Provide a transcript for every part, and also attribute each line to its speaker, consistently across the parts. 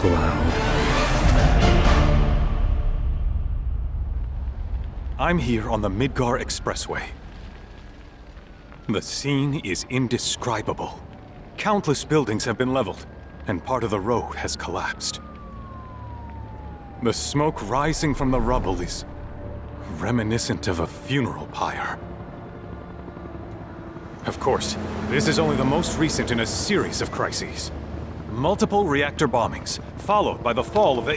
Speaker 1: Cloud.
Speaker 2: I'm here on the Midgar Expressway. The scene is indescribable. Countless buildings have been leveled, and part of the road has collapsed. The smoke rising from the rubble is reminiscent of a funeral pyre. Of course, this is only the most recent in a series of crises. Multiple reactor bombings, followed by the fall of the...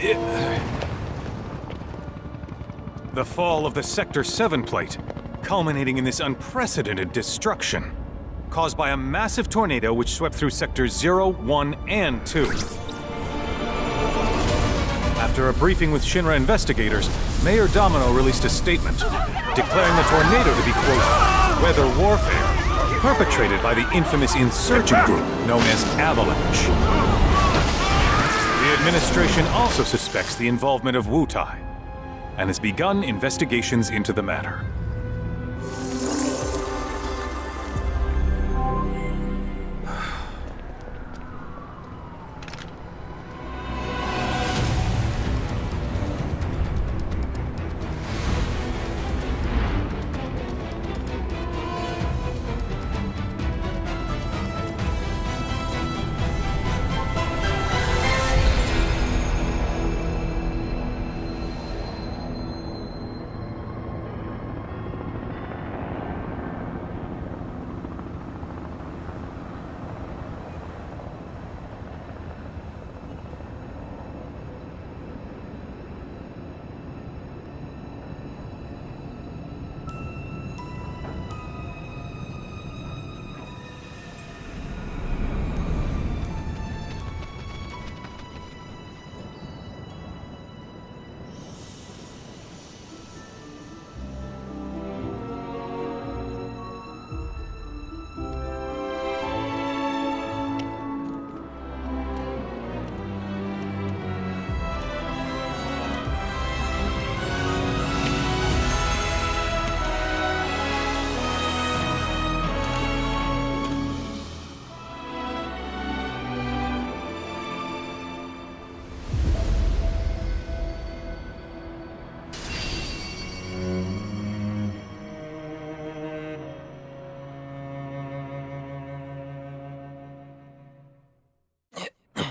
Speaker 2: The fall of the Sector 7 plate, culminating in this unprecedented destruction, caused by a massive tornado which swept through Sectors 0, 1, and 2. After a briefing with Shinra investigators, Mayor Domino released a statement, declaring the tornado to be, quote, weather warfare, perpetrated by the infamous insurgent group known as Avalanche. The administration also suspects the involvement of Wutai, and has begun investigations into the matter.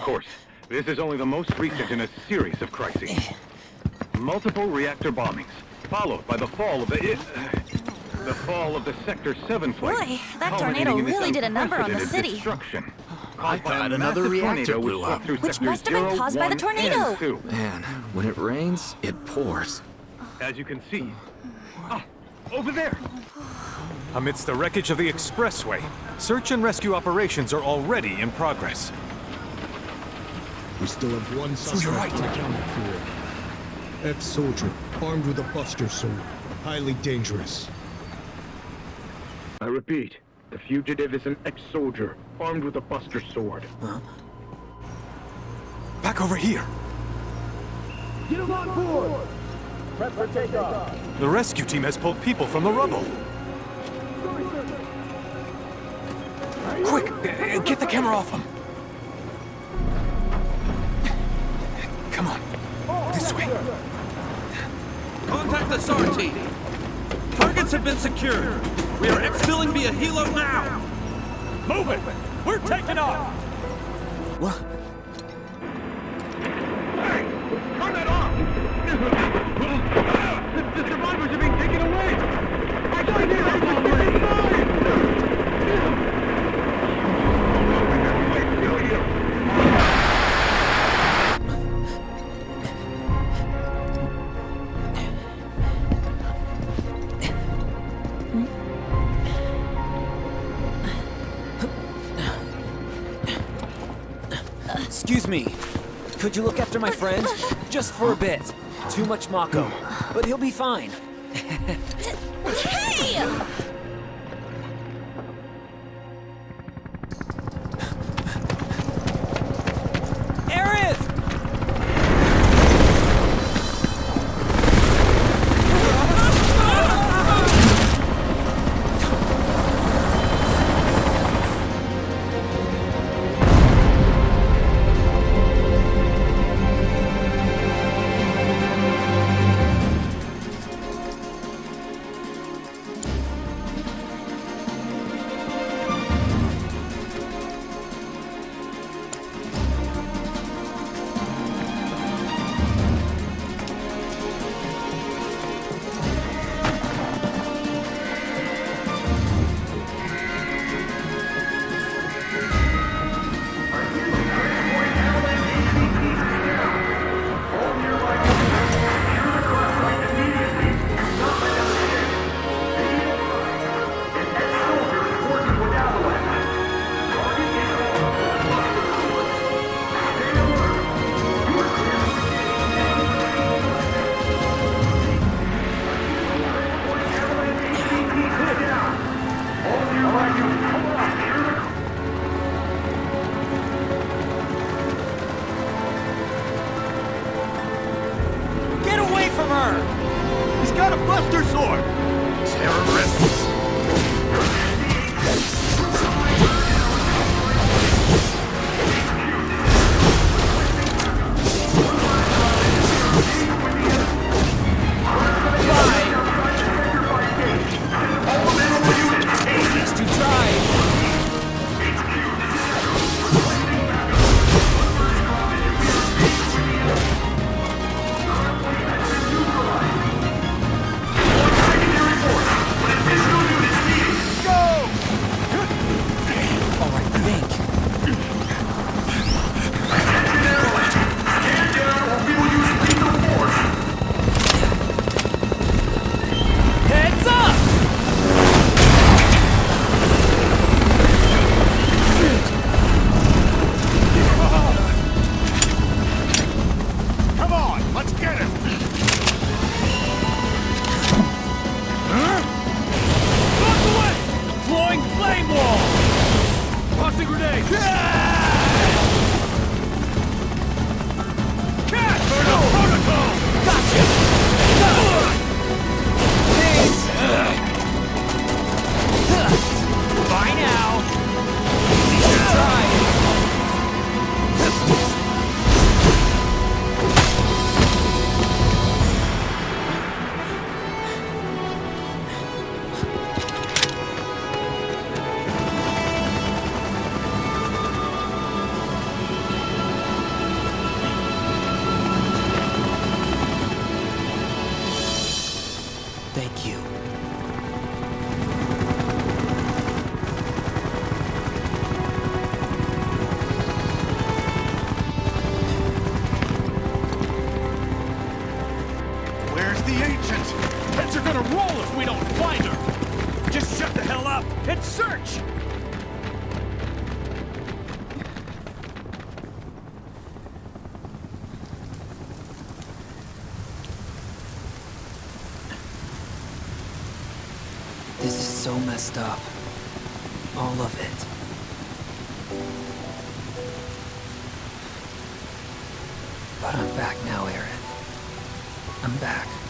Speaker 2: Course, this is only the most recent in a series of crises. Multiple reactor bombings, followed by the fall of the... the fall of the Sector 7 plate.
Speaker 3: Boy, that tornado really did a number on the city.
Speaker 2: Destruction.
Speaker 4: I
Speaker 2: caused
Speaker 4: thought another
Speaker 2: massive
Speaker 4: reactor blew
Speaker 2: which
Speaker 4: up.
Speaker 3: Which must have been caused by the tornado.
Speaker 4: Man, when it rains, it pours.
Speaker 2: As you can see. Ah, over there! Amidst the wreckage of the expressway, search and rescue operations are already in progress.
Speaker 5: We still have one suspect
Speaker 2: you're right.
Speaker 5: unaccounted for. Ex-soldier, armed with a buster sword. Highly dangerous.
Speaker 6: I repeat, the fugitive is an ex-soldier, armed with a buster sword. Huh?
Speaker 2: Back over here!
Speaker 6: Get him on board! Prep for takeoff!
Speaker 2: The rescue team has pulled people from the rubble. Quick, uh, get the camera off them. Come on. This way.
Speaker 7: Contact the SAR team. Targets have been secured. We are exfilling via helo now. Move it! We're taking off!
Speaker 4: What? Hey!
Speaker 6: Turn that off! The survivors are being taken away! I can't hear
Speaker 4: me. Could you look after my friend? Just for a bit. Too much Mako, but he'll be fine. so messed up. All of it. But I'm back now, Aerith. I'm back.